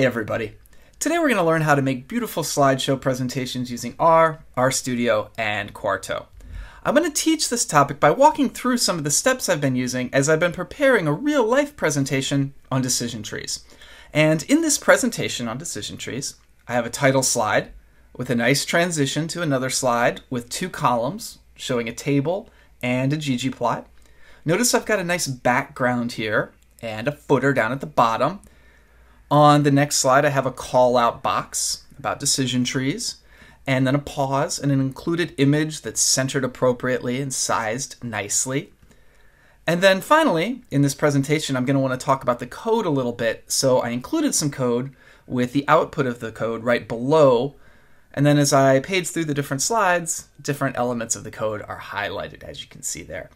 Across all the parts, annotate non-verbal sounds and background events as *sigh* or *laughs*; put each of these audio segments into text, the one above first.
Hey everybody. Today we're going to learn how to make beautiful slideshow presentations using R, RStudio, and Quarto. I'm going to teach this topic by walking through some of the steps I've been using as I've been preparing a real-life presentation on decision trees. And in this presentation on decision trees, I have a title slide with a nice transition to another slide with two columns showing a table and a ggplot. Notice I've got a nice background here and a footer down at the bottom on the next slide, I have a call out box about decision trees, and then a pause and an included image that's centered appropriately and sized nicely. And then finally, in this presentation, I'm going to want to talk about the code a little bit. So I included some code with the output of the code right below. And then as I page through the different slides, different elements of the code are highlighted, as you can see there.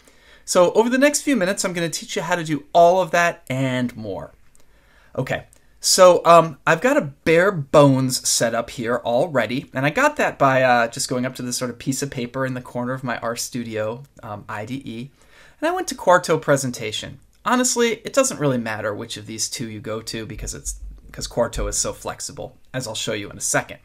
So over the next few minutes, I'm going to teach you how to do all of that and more. Okay, so um, I've got a bare bones set up here already, and I got that by uh, just going up to this sort of piece of paper in the corner of my RStudio um, IDE, and I went to Quarto presentation. Honestly, it doesn't really matter which of these two you go to because it's because Quarto is so flexible, as I'll show you in a second.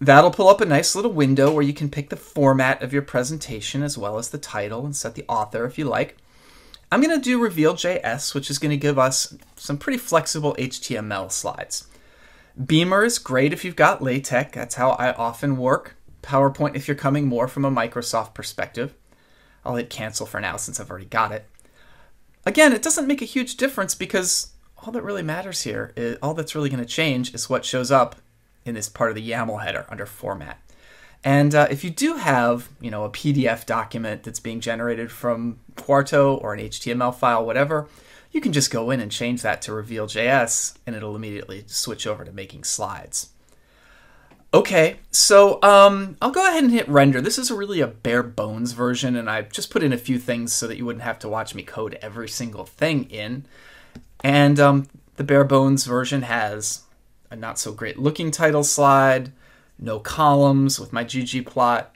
That'll pull up a nice little window where you can pick the format of your presentation as well as the title and set the author if you like. I'm going to do Reveal.js, which is going to give us some pretty flexible HTML slides. Beamer is great if you've got LaTeX. That's how I often work. PowerPoint if you're coming more from a Microsoft perspective. I'll hit cancel for now since I've already got it. Again, it doesn't make a huge difference because all that really matters here, is, all that's really going to change is what shows up in this part of the YAML header under format. And uh, if you do have, you know, a PDF document that's being generated from Quarto or an HTML file, whatever, you can just go in and change that to Reveal.js and it'll immediately switch over to making slides. Okay, so um, I'll go ahead and hit render. This is really a bare bones version, and I just put in a few things so that you wouldn't have to watch me code every single thing in. And um, the bare bones version has a not so great looking title slide, no columns with my ggplot,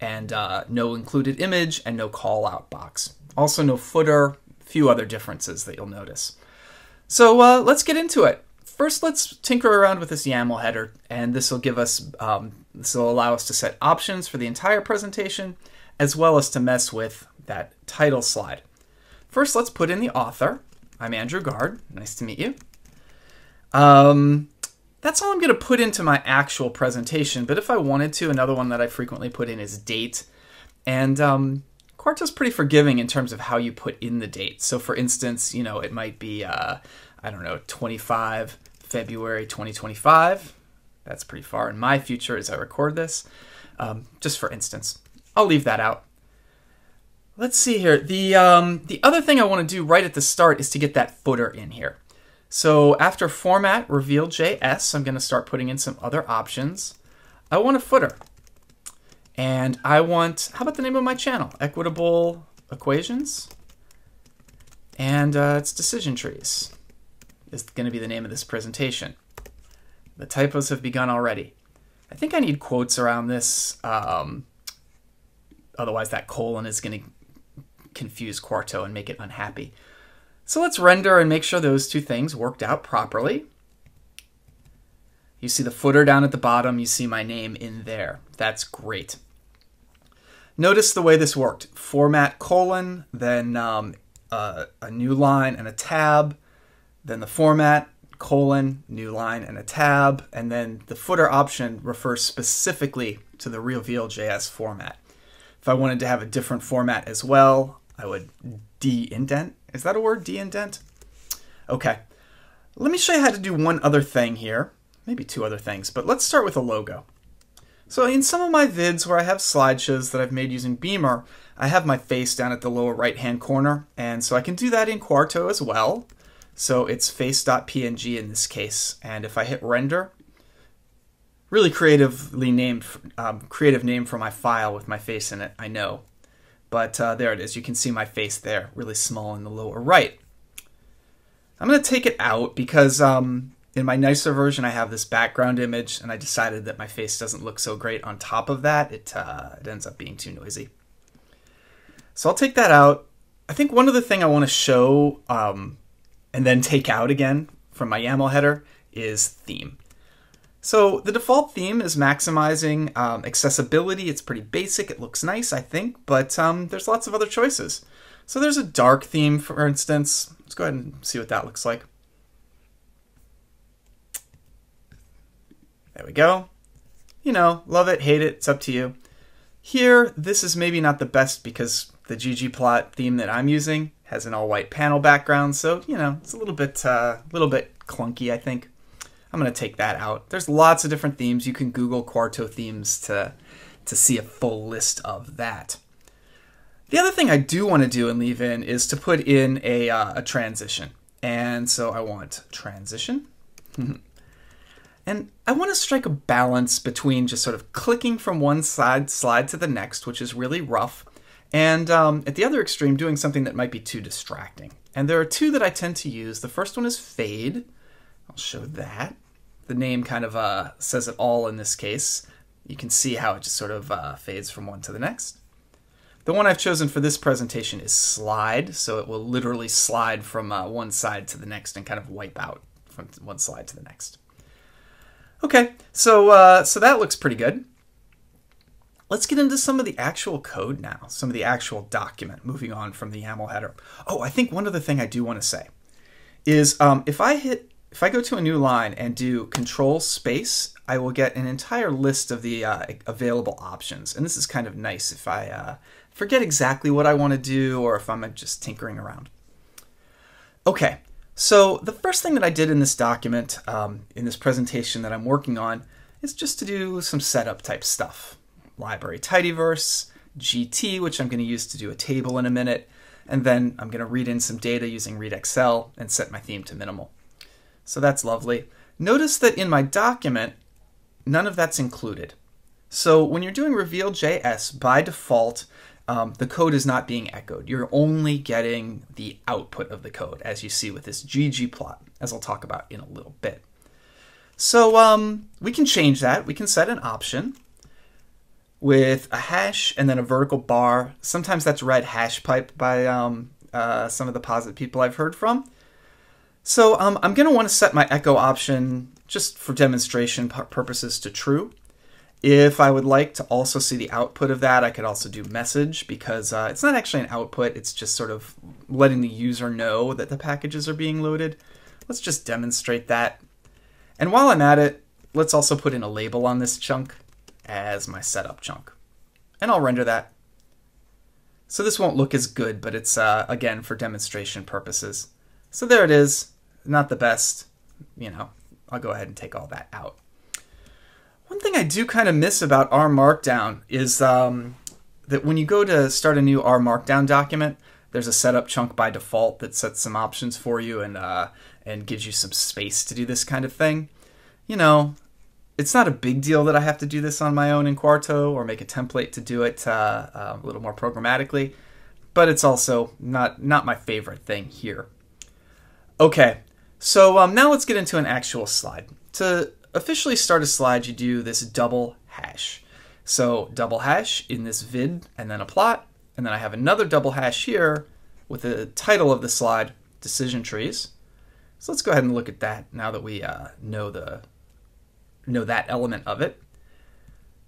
and uh, no included image and no call out box. Also no footer, few other differences that you'll notice. So uh, let's get into it. First, let's tinker around with this YAML header, and this will give us, um, this will allow us to set options for the entire presentation, as well as to mess with that title slide. First, let's put in the author. I'm Andrew Gard. Nice to meet you. Um, that's all I'm going to put into my actual presentation, but if I wanted to, another one that I frequently put in is date. And um, Quarto's pretty forgiving in terms of how you put in the date. So for instance, you know, it might be, uh, I don't know, 25 February 2025. That's pretty far in my future as I record this. Um, just for instance, I'll leave that out. Let's see here. The, um, the other thing I want to do right at the start is to get that footer in here. So after format reveal JS, I'm going to start putting in some other options. I want a footer. And I want, how about the name of my channel? Equitable Equations. And uh, it's Decision Trees is going to be the name of this presentation. The typos have begun already. I think I need quotes around this. Um, otherwise, that colon is going to confuse Quarto and make it unhappy. So let's render and make sure those two things worked out properly. You see the footer down at the bottom, you see my name in there. That's great. Notice the way this worked. Format colon, then um, uh, a new line and a tab, then the format, colon, new line and a tab, and then the footer option refers specifically to the Reveal.js format. If I wanted to have a different format as well, I would de-indent is that a word, de-indent? Okay. Let me show you how to do one other thing here. Maybe two other things, but let's start with a logo. So in some of my vids where I have slideshows that I've made using Beamer, I have my face down at the lower right-hand corner, and so I can do that in Quarto as well. So it's face.png in this case, and if I hit render, really creatively named, um, creative name for my file with my face in it, I know. But uh, there it is. You can see my face there, really small in the lower right. I'm going to take it out because um, in my nicer version, I have this background image, and I decided that my face doesn't look so great on top of that. It, uh, it ends up being too noisy. So I'll take that out. I think one other thing I want to show um, and then take out again from my YAML header is theme. So the default theme is maximizing um, accessibility. It's pretty basic. It looks nice, I think, but um, there's lots of other choices. So there's a dark theme, for instance. Let's go ahead and see what that looks like. There we go. You know, love it, hate it, it's up to you. Here, this is maybe not the best because the ggplot theme that I'm using has an all-white panel background, so, you know, it's a little bit, uh, little bit clunky, I think. I'm going to take that out. There's lots of different themes. You can Google Quarto themes to, to see a full list of that. The other thing I do want to do and leave in is to put in a, uh, a transition. And so I want transition. *laughs* and I want to strike a balance between just sort of clicking from one side slide to the next, which is really rough, and um, at the other extreme, doing something that might be too distracting. And there are two that I tend to use. The first one is fade. I'll show that. The name kind of uh, says it all in this case. You can see how it just sort of uh, fades from one to the next. The one I've chosen for this presentation is slide, so it will literally slide from uh, one side to the next and kind of wipe out from one slide to the next. Okay, so uh, so that looks pretty good. Let's get into some of the actual code now, some of the actual document, moving on from the YAML header. Oh, I think one other thing I do want to say is um, if I hit, if I go to a new line and do control space, I will get an entire list of the uh, available options. And this is kind of nice if I uh, forget exactly what I want to do or if I'm just tinkering around. Okay, so the first thing that I did in this document, um, in this presentation that I'm working on, is just to do some setup type stuff library tidyverse, GT, which I'm going to use to do a table in a minute, and then I'm going to read in some data using readxl and set my theme to minimal. So that's lovely. Notice that in my document, none of that's included. So when you're doing reveal.js, by default, um, the code is not being echoed. You're only getting the output of the code, as you see with this ggplot, as I'll talk about in a little bit. So um, we can change that. We can set an option with a hash and then a vertical bar. Sometimes that's read hash pipe by um, uh, some of the posit people I've heard from. So um, I'm going to want to set my echo option just for demonstration purposes to true. If I would like to also see the output of that, I could also do message because uh, it's not actually an output, it's just sort of letting the user know that the packages are being loaded. Let's just demonstrate that. And while I'm at it, let's also put in a label on this chunk as my setup chunk. And I'll render that. So this won't look as good, but it's, uh, again, for demonstration purposes. So there it is. Not the best. You know, I'll go ahead and take all that out. One thing I do kind of miss about R Markdown is um, that when you go to start a new R Markdown document, there's a setup chunk by default that sets some options for you and uh, and gives you some space to do this kind of thing. You know, it's not a big deal that I have to do this on my own in Quarto or make a template to do it uh, uh, a little more programmatically, but it's also not not my favorite thing here. Okay, so um, now let's get into an actual slide. To officially start a slide, you do this double hash. So double hash in this vid and then a plot, and then I have another double hash here with the title of the slide, decision trees. So let's go ahead and look at that now that we uh, know the know that element of it.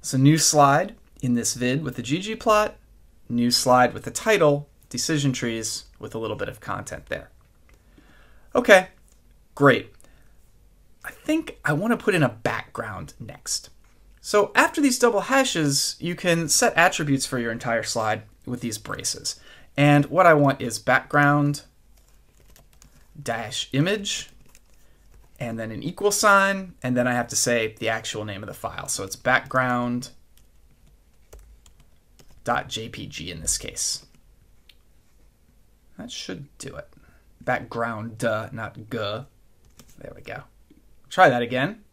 So new slide in this vid with the ggplot, new slide with the title, decision trees with a little bit of content there. Okay, great. I think I want to put in a background next. So after these double hashes, you can set attributes for your entire slide with these braces. And what I want is background dash image and then an equal sign, and then I have to say the actual name of the file. So it's background.jpg in this case. That should do it. Background, duh, not g. There we go. Try that again.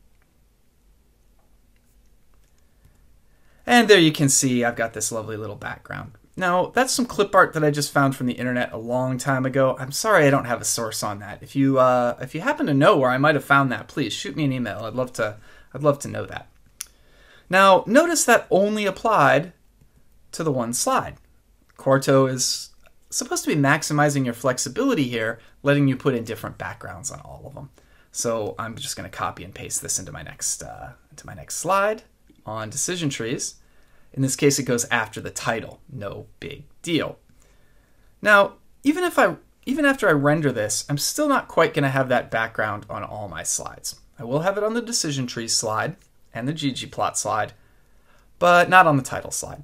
And there you can see I've got this lovely little background. Now, that's some clip art that I just found from the internet a long time ago. I'm sorry I don't have a source on that. If you uh, if you happen to know where I might have found that, please shoot me an email. I'd love to I'd love to know that. Now, notice that only applied to the one slide. Quarto is supposed to be maximizing your flexibility here, letting you put in different backgrounds on all of them. So I'm just going to copy and paste this into my next uh, into my next slide on decision trees. In this case, it goes after the title. No big deal. Now, even if I even after I render this, I'm still not quite going to have that background on all my slides. I will have it on the decision tree slide and the ggplot slide, but not on the title slide.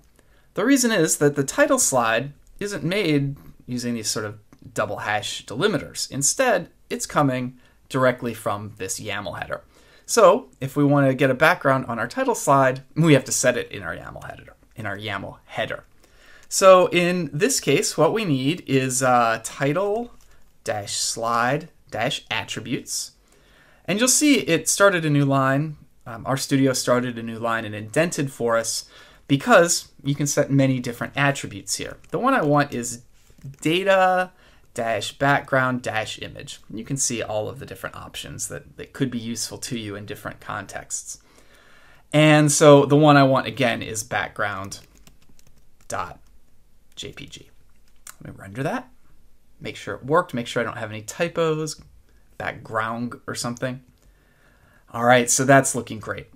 The reason is that the title slide isn't made using these sort of double hash delimiters. Instead, it's coming directly from this YAML header. So if we want to get a background on our title slide, we have to set it in our YAML header. In our YAML header. So in this case, what we need is uh, title dash slide dash attributes. And you'll see it started a new line. Um, studio started a new line and indented for us because you can set many different attributes here. The one I want is data dash background dash image. You can see all of the different options that, that could be useful to you in different contexts. And so the one I want again is background dot JPG. Let me render that. Make sure it worked. Make sure I don't have any typos, background or something. All right, so that's looking great.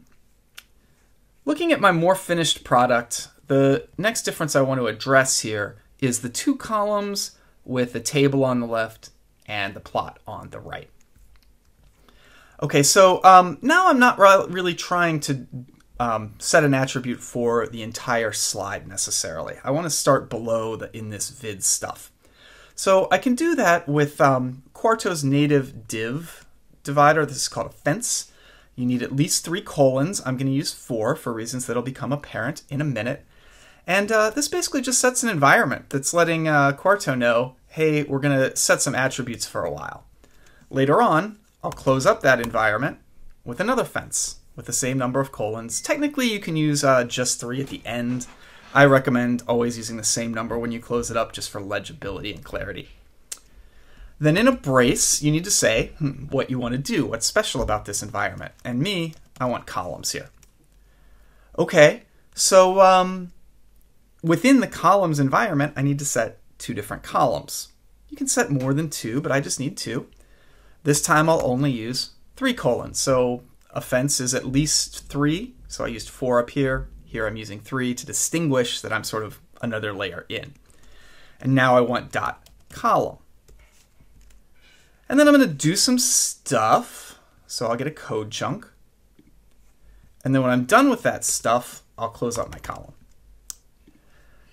Looking at my more finished product, the next difference I want to address here is the two columns with the table on the left and the plot on the right. Okay, so um, now I'm not really trying to um, set an attribute for the entire slide necessarily. I want to start below the in this vid stuff. So I can do that with um, Quarto's native div divider. This is called a fence. You need at least three colons. I'm going to use four for reasons that'll become apparent in a minute. And uh, this basically just sets an environment that's letting uh, Quarto know, hey, we're going to set some attributes for a while. Later on, I'll close up that environment with another fence with the same number of colons. Technically, you can use uh, just three at the end. I recommend always using the same number when you close it up just for legibility and clarity. Then in a brace, you need to say hmm, what you want to do, what's special about this environment. And me, I want columns here. Okay, so um, within the columns environment, I need to set two different columns. You can set more than two, but I just need two. This time I'll only use three colons. So a fence is at least three. So I used four up here. Here I'm using three to distinguish that I'm sort of another layer in. And now I want dot column. And then I'm going to do some stuff. So I'll get a code chunk. And then when I'm done with that stuff, I'll close up my column.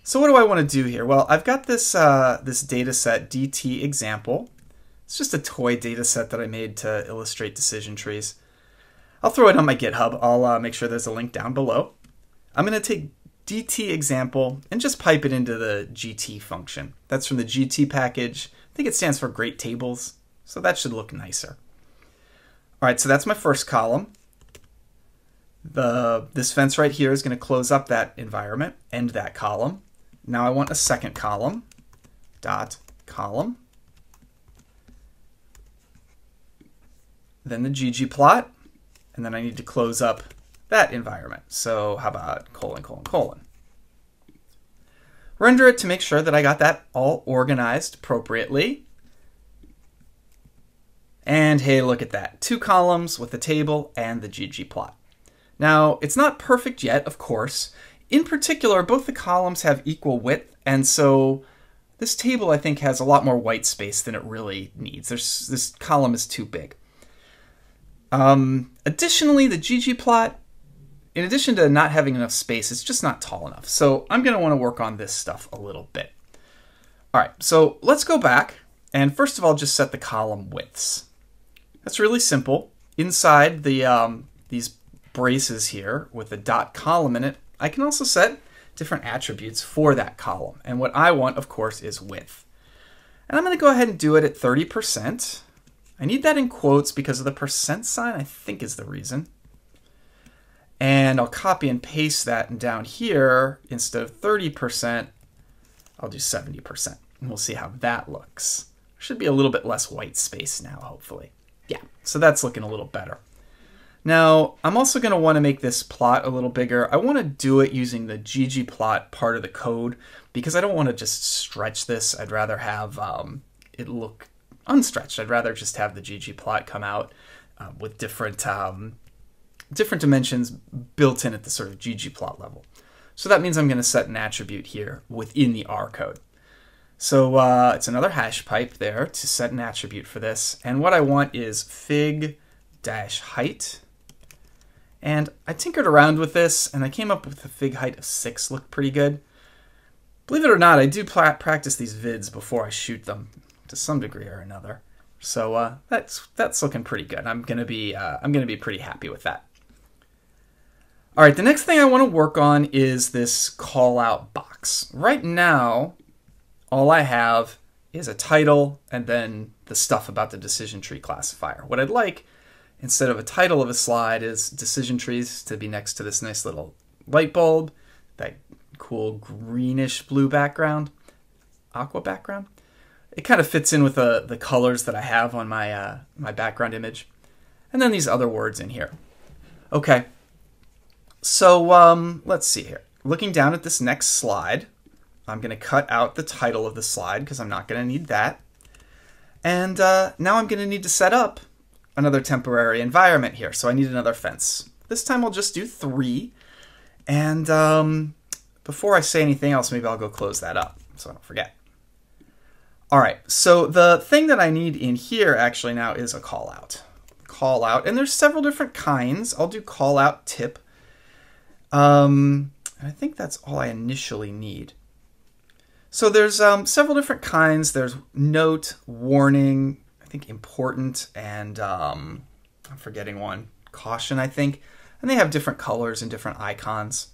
So what do I want to do here? Well, I've got this uh, this data set DT example. It's just a toy data set that I made to illustrate decision trees. I'll throw it on my GitHub. I'll uh, make sure there's a link down below. I'm going to take DT example and just pipe it into the GT function. That's from the GT package. I think it stands for Great Tables, so that should look nicer. All right, so that's my first column. The This fence right here is going to close up that environment, end that column. Now I want a second column, dot column. Then the ggplot, and then I need to close up that environment. So how about colon, colon, colon. Render it to make sure that I got that all organized appropriately. And hey, look at that. Two columns with the table and the ggplot. Now, it's not perfect yet, of course. In particular, both the columns have equal width, and so this table, I think, has a lot more white space than it really needs. There's, this column is too big. Um, additionally, the ggplot, in addition to not having enough space, it's just not tall enough. So I'm going to want to work on this stuff a little bit. All right, so let's go back and first of all, just set the column widths. That's really simple. Inside the um, these braces here with the dot column in it, I can also set different attributes for that column. And what I want, of course, is width. And I'm going to go ahead and do it at 30%. I need that in quotes because of the percent sign, I think is the reason. And I'll copy and paste that and down here, instead of 30%, I'll do 70%. And we'll see how that looks. Should be a little bit less white space now, hopefully. Yeah, so that's looking a little better. Now, I'm also going to want to make this plot a little bigger. I want to do it using the ggplot part of the code because I don't want to just stretch this. I'd rather have um, it look unstretched. I'd rather just have the ggplot come out uh, with different um, different dimensions built in at the sort of ggplot level. So that means I'm going to set an attribute here within the R code. So uh, it's another hash pipe there to set an attribute for this. And what I want is fig dash height. And I tinkered around with this and I came up with a fig height of 6 looked pretty good. Believe it or not, I do practice these vids before I shoot them to some degree or another. So uh, that's that's looking pretty good. I'm gonna be uh, I'm gonna be pretty happy with that. All right, the next thing I want to work on is this call out box. Right now, all I have is a title and then the stuff about the decision tree classifier. What I'd like instead of a title of a slide is decision trees to be next to this nice little light bulb, that cool greenish blue background, aqua background. It kind of fits in with the, the colors that I have on my, uh, my background image. And then these other words in here. Okay, so um, let's see here. Looking down at this next slide, I'm going to cut out the title of the slide because I'm not going to need that. And uh, now I'm going to need to set up another temporary environment here. So I need another fence. This time I'll just do three. And um, before I say anything else, maybe I'll go close that up so I don't forget. All right, so the thing that I need in here actually now is a call out. Call out, and there's several different kinds. I'll do call out tip. Um, I think that's all I initially need. So there's um, several different kinds. There's note, warning, think important, and um, I'm forgetting one, caution, I think. And they have different colors and different icons.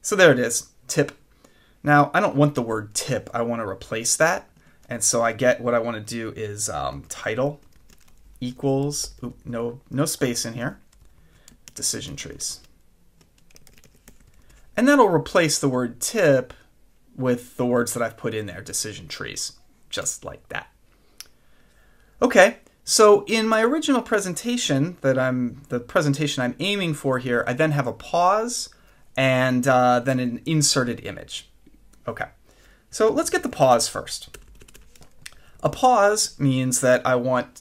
So there it is, tip. Now, I don't want the word tip. I want to replace that. And so I get what I want to do is um, title equals, oop, no, no space in here, decision trees. And that'll replace the word tip with the words that I've put in there, decision trees, just like that. Okay, so in my original presentation that I'm, the presentation I'm aiming for here, I then have a pause and uh, then an inserted image. Okay, so let's get the pause first. A pause means that I want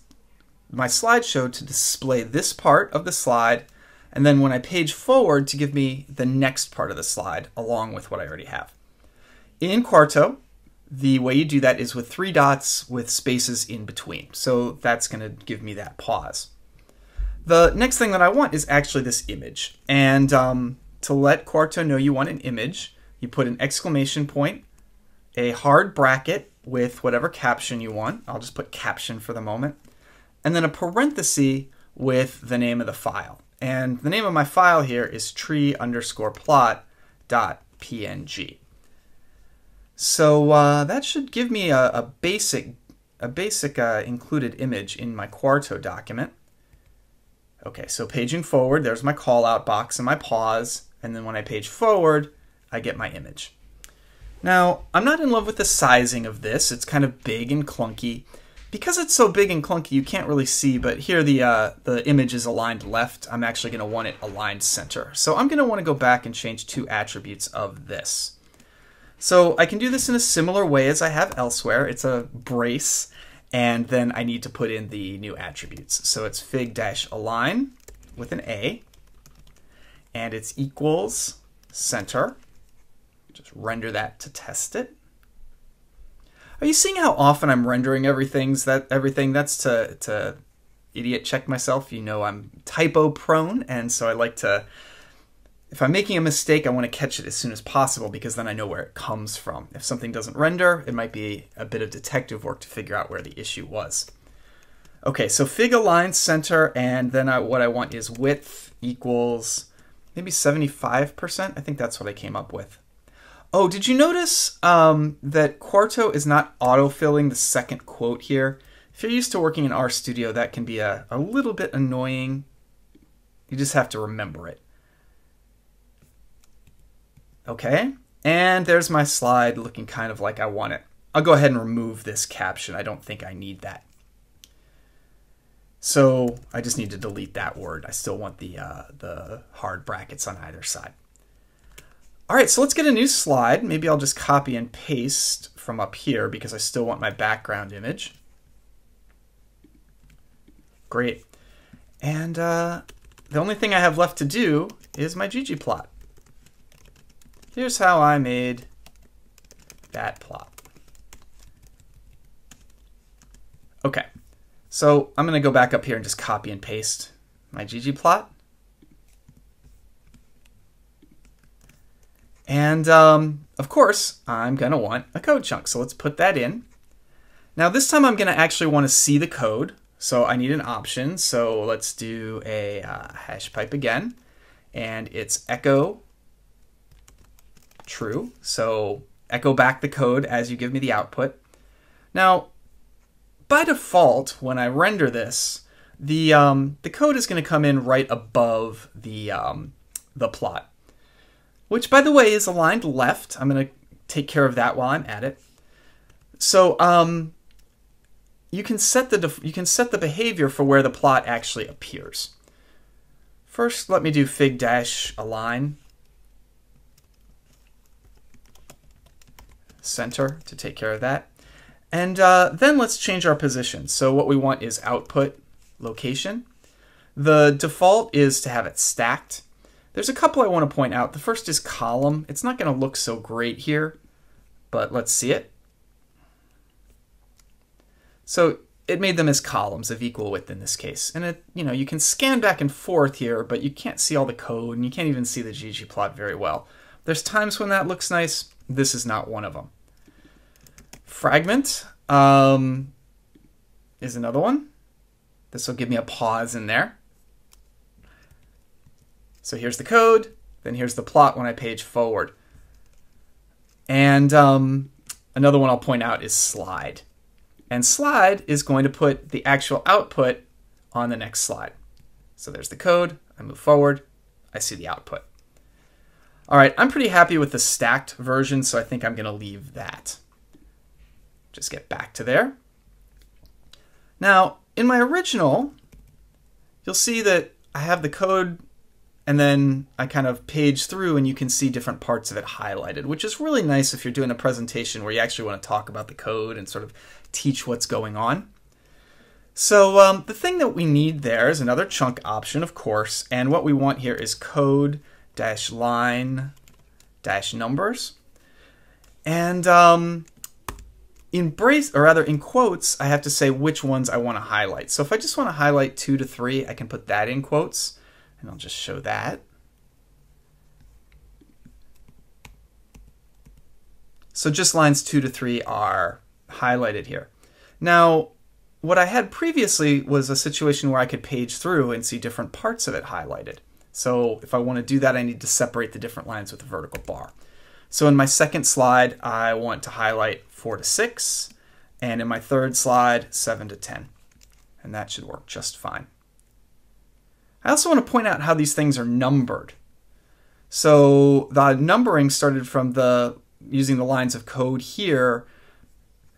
my slideshow to display this part of the slide and then when I page forward to give me the next part of the slide along with what I already have. In Quarto, the way you do that is with three dots with spaces in between. So that's going to give me that pause. The next thing that I want is actually this image. And um, to let Quarto know you want an image, you put an exclamation point, a hard bracket with whatever caption you want. I'll just put caption for the moment. And then a parenthesis with the name of the file. And the name of my file here is tree underscore plot dot png. So uh, that should give me a, a basic, a basic uh, included image in my Quarto document. Okay, so paging forward, there's my call out box and my pause, and then when I page forward, I get my image. Now, I'm not in love with the sizing of this. It's kind of big and clunky because it's so big and clunky, you can't really see, but here the, uh, the image is aligned left. I'm actually going to want it aligned center. So I'm going to want to go back and change two attributes of this. So I can do this in a similar way as I have elsewhere. It's a brace, and then I need to put in the new attributes. So it's fig-align with an A, and it's equals center. Just render that to test it. Are you seeing how often I'm rendering everything's that everything? That's to to idiot check myself. You know I'm typo prone, and so I like to. If I'm making a mistake, I want to catch it as soon as possible because then I know where it comes from. If something doesn't render, it might be a bit of detective work to figure out where the issue was. Okay, so fig align center, and then I, what I want is width equals maybe 75%. I think that's what I came up with. Oh, did you notice um, that Quarto is not autofilling the second quote here? If you're used to working in RStudio, that can be a, a little bit annoying. You just have to remember it. Okay, and there's my slide looking kind of like I want it. I'll go ahead and remove this caption. I don't think I need that. So I just need to delete that word. I still want the, uh, the hard brackets on either side. All right, so let's get a new slide. Maybe I'll just copy and paste from up here because I still want my background image. Great. And uh, the only thing I have left to do is my ggplot. Here's how I made that plot. Okay, so I'm going to go back up here and just copy and paste my ggplot. And um, of course, I'm going to want a code chunk. So let's put that in. Now this time I'm going to actually want to see the code. So I need an option. So let's do a uh, hash pipe again. And it's echo true. So echo back the code as you give me the output. Now, by default, when I render this, the um, the code is going to come in right above the um, the plot, which, by the way, is aligned left. I'm going to take care of that while I'm at it. So um, you can set the you can set the behavior for where the plot actually appears. First, let me do fig dash align center to take care of that. And uh, then let's change our position. So what we want is output location. The default is to have it stacked. There's a couple I want to point out. The first is column. It's not going to look so great here, but let's see it. So it made them as columns of equal width in this case. And it, you know, you can scan back and forth here, but you can't see all the code and you can't even see the ggplot very well. There's times when that looks nice. This is not one of them. Fragment um, is another one. This will give me a pause in there. So here's the code, then here's the plot when I page forward. And um, another one I'll point out is slide. And slide is going to put the actual output on the next slide. So there's the code, I move forward, I see the output. All right, I'm pretty happy with the stacked version, so I think I'm going to leave that. Just get back to there. Now, in my original, you'll see that I have the code and then I kind of page through and you can see different parts of it highlighted, which is really nice if you're doing a presentation where you actually want to talk about the code and sort of teach what's going on. So um, the thing that we need there is another chunk option, of course, and what we want here is code dash line dash numbers. And um, in brace, or rather in quotes, I have to say which ones I want to highlight. So if I just want to highlight two to three, I can put that in quotes, and I'll just show that. So just lines two to three are highlighted here. Now, what I had previously was a situation where I could page through and see different parts of it highlighted. So if I want to do that, I need to separate the different lines with a vertical bar. So in my second slide, I want to highlight 4 to 6, and in my third slide, 7 to 10. And that should work just fine. I also want to point out how these things are numbered. So the numbering started from the using the lines of code here,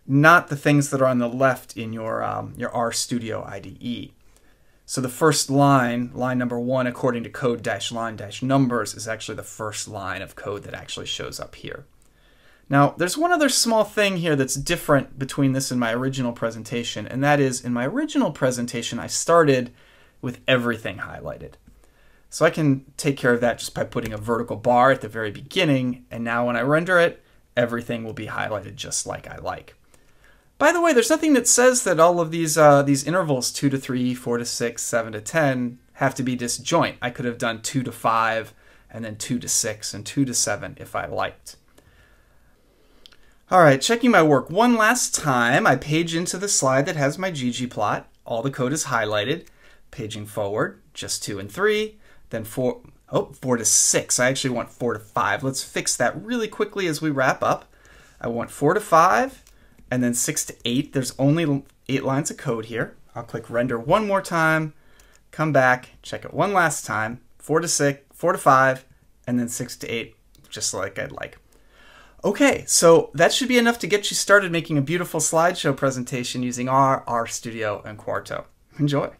not the things that are on the left in your, um, your RStudio IDE. So the first line, line number one, according to code dash line dash numbers, is actually the first line of code that actually shows up here. Now, there's one other small thing here that's different between this and my original presentation, and that is in my original presentation, I started with everything highlighted. So I can take care of that just by putting a vertical bar at the very beginning, and now when I render it, everything will be highlighted just like I like. By the way, there's nothing that says that all of these uh, these intervals, 2 to 3, 4 to 6, 7 to 10, have to be disjoint. I could have done 2 to 5, and then 2 to 6, and 2 to 7 if I liked. All right, checking my work one last time. I page into the slide that has my ggplot. All the code is highlighted. Paging forward, just 2 and 3, then 4, oh, 4 to 6. I actually want 4 to 5. Let's fix that really quickly as we wrap up. I want 4 to 5, and then 6 to 8. There's only 8 lines of code here. I'll click render one more time, come back, check it one last time, 4 to 6, 4 to 5, and then 6 to 8, just like I'd like. Okay, so that should be enough to get you started making a beautiful slideshow presentation using R, RStudio, and Quarto. Enjoy.